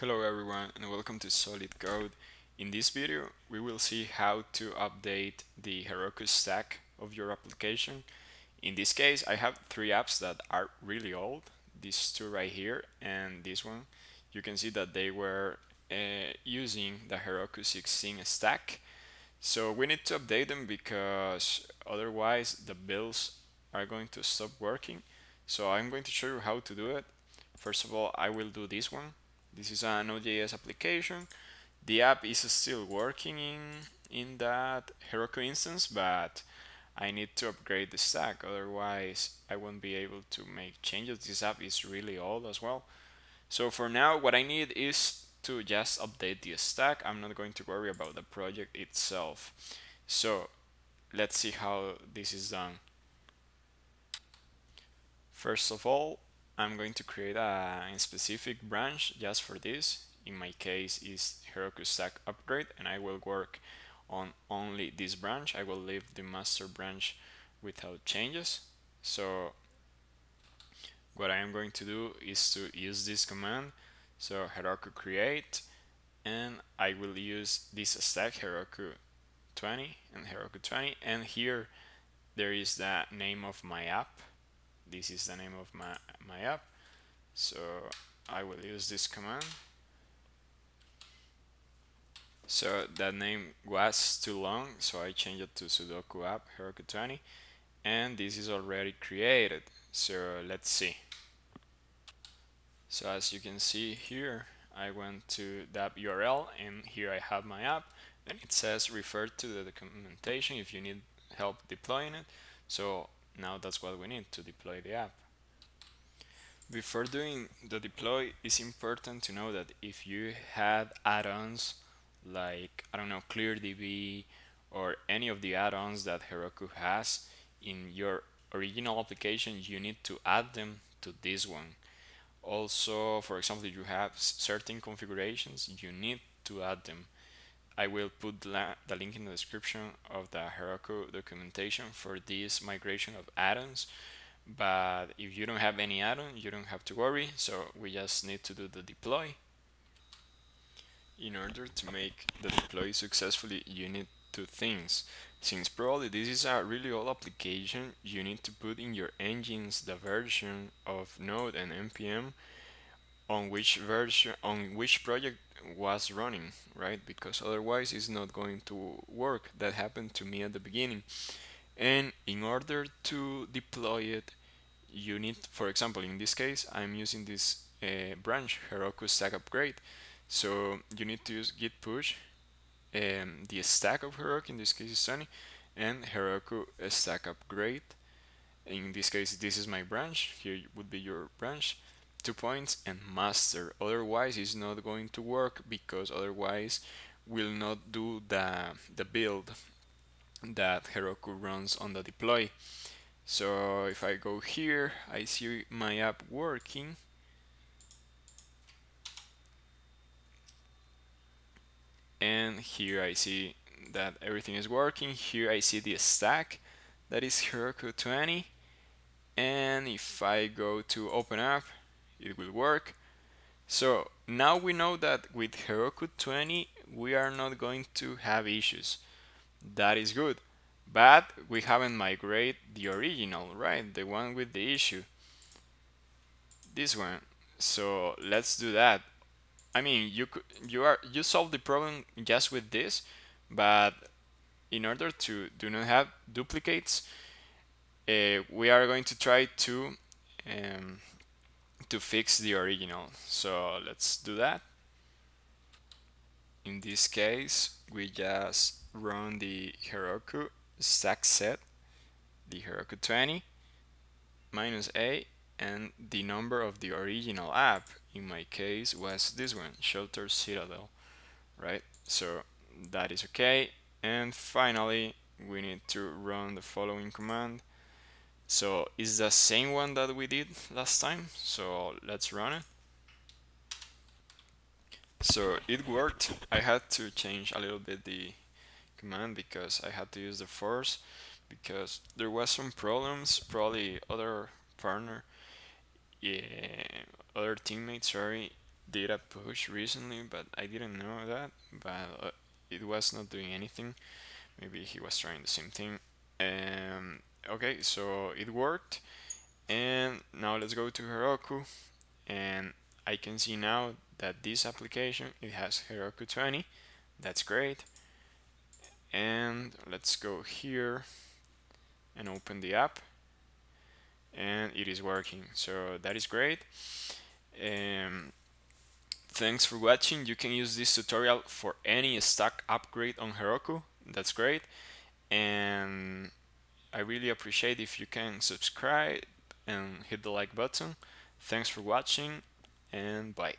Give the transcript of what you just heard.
Hello everyone and welcome to Solid Code. In this video we will see how to update the Heroku stack of your application. In this case I have three apps that are really old, these two right here and this one. You can see that they were uh, using the Heroku 16 stack. So we need to update them because otherwise the builds are going to stop working. So I'm going to show you how to do it. First of all I will do this one this is an Node.js application. The app is still working in, in that Heroku instance, but I need to upgrade the stack, otherwise I won't be able to make changes. This app is really old as well. So for now, what I need is to just update the stack. I'm not going to worry about the project itself. So let's see how this is done. First of all, I'm going to create a specific branch just for this. In my case is Heroku Stack Upgrade and I will work on only this branch. I will leave the master branch without changes. So what I am going to do is to use this command. So Heroku create and I will use this stack Heroku 20 and Heroku 20 and here there is the name of my app this is the name of my, my app. So I will use this command. So that name was too long so I changed it to sudoku app heroku 20 and this is already created. So let's see. So as you can see here I went to that URL and here I have my app and it says refer to the documentation if you need help deploying it. So now that's what we need to deploy the app. Before doing the deploy, it's important to know that if you had add-ons like, I don't know, ClearDB or any of the add-ons that Heroku has in your original application, you need to add them to this one. Also, for example, if you have certain configurations, you need to add them. I will put the link in the description of the Heroku documentation for this migration of add-ons. But if you don't have any add-on, you don't have to worry. So we just need to do the deploy. In order to make the deploy successfully, you need two things. Since probably this is a really old application, you need to put in your engines the version of Node and npm on which version on which project was running right? Because otherwise it's not going to work. That happened to me at the beginning. And in order to deploy it you need for example in this case I'm using this uh, branch Heroku stack upgrade. So you need to use git push um, the stack of Heroku in this case is Sunny and Heroku stack upgrade. In this case this is my branch. Here would be your branch two points and master. Otherwise it's not going to work because otherwise will not do the the build that Heroku runs on the deploy. So if I go here I see my app working. And here I see that everything is working. Here I see the stack that is Heroku 20 and if I go to open up it will work. So now we know that with Heroku 20 we are not going to have issues. That is good. But we haven't migrated the original, right? The one with the issue. This one. So let's do that. I mean, you could, you are you solve the problem just with this, but in order to do not have duplicates, uh, we are going to try to um, to fix the original. So let's do that. In this case, we just run the Heroku stack set, the Heroku 20 minus a and the number of the original app in my case was this one sheltered citadel right so that is okay and finally we need to run the following command so it's the same one that we did last time. So let's run it. So it worked. I had to change a little bit the command because I had to use the force because there was some problems. Probably other partner, yeah, other teammates, sorry, did a push recently, but I didn't know that. But uh, it was not doing anything. Maybe he was trying the same thing. Um, okay, so it worked. And now let's go to Heroku, and I can see now that this application it has Heroku 20. That's great. And let's go here and open the app. And it is working. So that is great. Um, thanks for watching. You can use this tutorial for any stack upgrade on Heroku. That's great. And I really appreciate if you can subscribe and hit the like button. Thanks for watching and bye